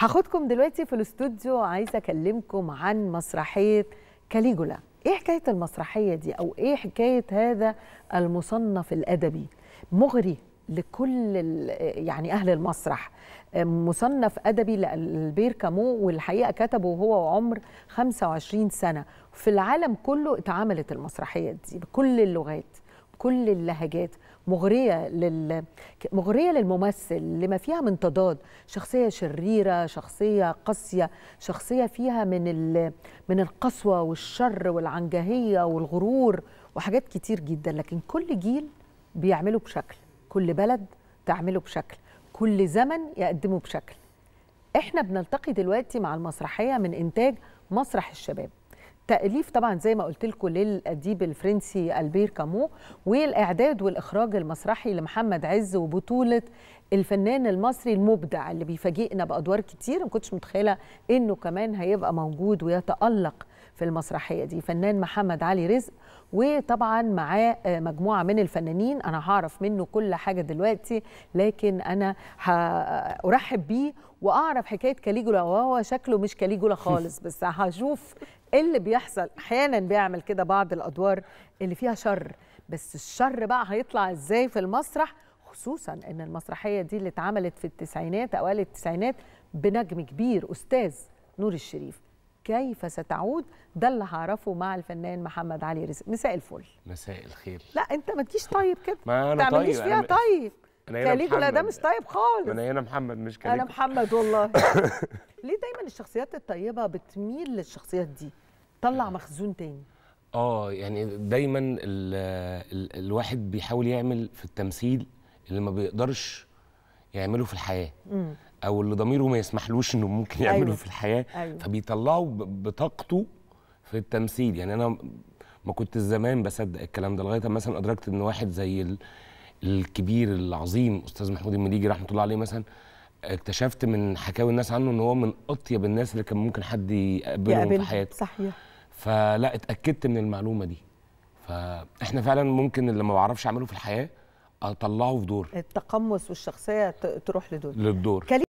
هاخدكم دلوقتي في الاستوديو. عايزة أكلمكم عن مسرحية كاليجولا. إيه حكاية المسرحية دي؟ أو إيه حكاية هذا المصنف الأدبي؟ مغري لكل يعني أهل المسرح. مصنف أدبي لألبير كامو والحقيقة كتبه وهو عمر 25 سنة. في العالم كله اتعملت المسرحية دي بكل اللغات. بكل اللهجات مغرية لل مغرية للممثل لما فيها من تضاد شخصية شريرة شخصية قاسية شخصية فيها من ال... من القسوة والشر والعنجهية والغرور وحاجات كتير جدا لكن كل جيل بيعمله بشكل كل بلد تعمله بشكل كل زمن يقدمه بشكل. إحنا بنلتقي دلوقتي مع المسرحية من إنتاج مسرح الشباب. تأليف طبعا زي ما قلت لكم للأديب الفرنسي ألبير كامو والإعداد والإخراج المسرحي لمحمد عز وبطولة الفنان المصري المبدع اللي بيفاجئنا بأدوار كتير. ما كنتش متخيلة إنه كمان هيبقى موجود ويتألق في المسرحية دي. فنان محمد علي رزق وطبعا معاه مجموعة من الفنانين. أنا هعرف منه كل حاجة دلوقتي لكن أنا أرحب بيه وأعرف حكاية كاليجولا وهو شكله مش كاليجولا خالص. بس هشوف اللي بيحصل. أحيانا بيعمل كده بعض الأدوار اللي فيها شر. بس الشر بقى هيطلع إزاي في المسرح؟ خصوصا إن المسرحية دي اللي اتعملت في التسعينات اوائل التسعينات بنجم كبير أستاذ نور الشريف. كيف ستعود؟ ده اللي هعرفه مع الفنان محمد علي رزق. مساء الفل. مساء الخير. لا أنت ما تجيش طيب كده. ما تعمليش طيب، فيها أنا- طيب. كاليجولا ده محمد. مش طيب خالص أنا هنا محمد مش أنا كريم محمد والله ليه دايما الشخصيات الطيبة بتميل للشخصيات دي طلع مخزون تاني آه يعني دايما ال ال الواحد بيحاول يعمل في التمثيل اللي ما بيقدرش يعمله في الحياة مم. أو اللي ضميره ما يسمحلوش إنه ممكن يعمله أيوة. في الحياة أيوة. فبيطلعه بطاقته في التمثيل يعني أنا ما كنت زمان بصدق الكلام ده لغاية مثلا أدركت إن واحد زي ال- الكبير العظيم أستاذ محمود المليجي رحمة الله عليه مثلا اكتشفت من حكاوي الناس عنه إن هو من أطيب الناس اللي كان ممكن حد يقابلهم في. حياته. صحيح. فلا اتأكدت من المعلومة دي. فاحنا فعلا ممكن اللي ما بعرفش أعمله في الحياة أطلعه في دور. التقمص والشخصية تروح لدول للدور.